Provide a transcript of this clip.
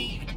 saved.